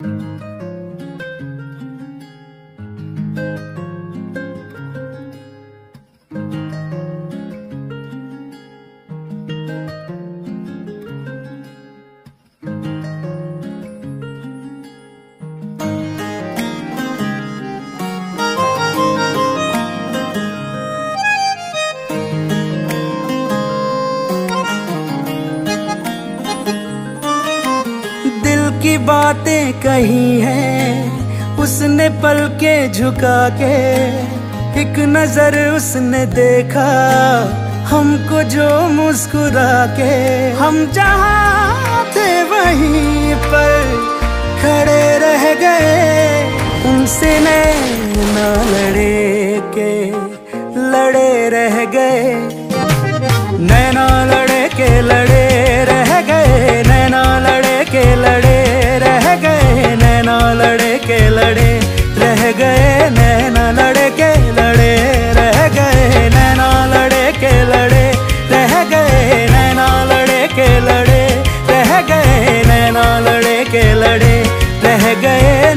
Música की बातें कही हैं। उसने पल के झुका के, एक नज़र उसने देखा। हमको जो मुस्कुरा के, हम जहाँ थे वहीं पर खड़े रह गए। उनसे ना लड़े के, लड़े रह गए। के लड़े, रह गए नैना लड़े के लड़े, रह गए नैना लड़े के लड़े, रह गए नैना लड़े के लड़े, रह गए नैना लड़े के लड़े, रह गए